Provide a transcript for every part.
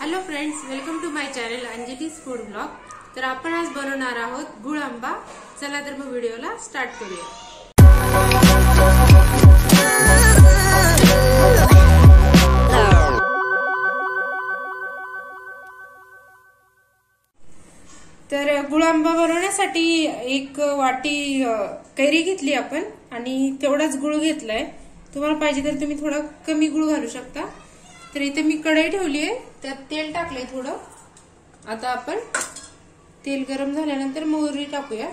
Hello friends welcome to my channel Anjali's food blog तर आपण आज बनवणार आहोत गुळ आंबा. चला तर मग व्हिडिओला स्टार्ट करूया. तर गुळ आंबा बनवण्यासाठी एक वाटी कैरी घेतली आपण आणि तेवढाच गुळ घेतलाय. तुम्हाला पाहिजे तर तुम्ही थोडा कमी गुळ घालू शकता. तर इथे मी कढई ठेवली आहे त्यात तेल टाकलंय थोडं. आता आपण तेल गरम झाल्यानंतर मोहरी टाकूया.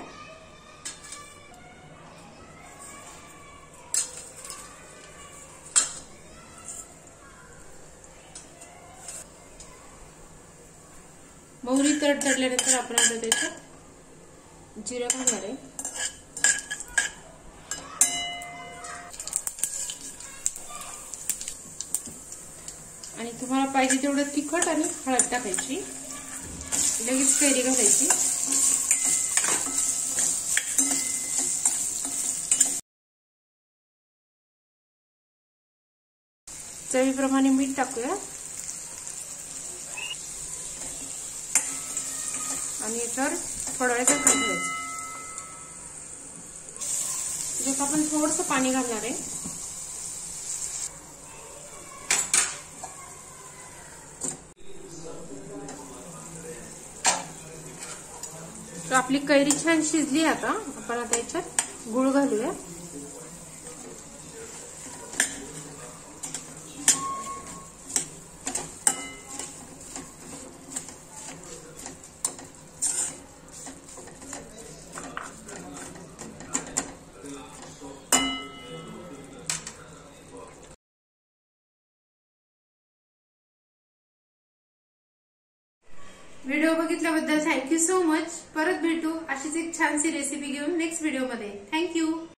मोहरी तडतडल्यानंतर आपण आता त्याच्यात जिरं घालणार आहे. आणि तुम्हाला पाहिजे तेवढं तिखट आणि हळद टाकायची. लगेच कैरी घालायची. चवीप्रमाणे मीठ टाकूया. आणि याच्यावर थोडा वेळ झाकण ठेवायचं. आपण थोडस पाणी घालणार आहे. तर आपली कैरी छान शिजली आता. आपण आता याच्यात गुळ घालूया. व्हिडिओ बघितल्याबद्दल थँक्यू सो मच. परत भेटू अशीच एक छानशी रेसिपी घेऊन नेक्स्ट व्हिडिओमध्ये थँक्यू.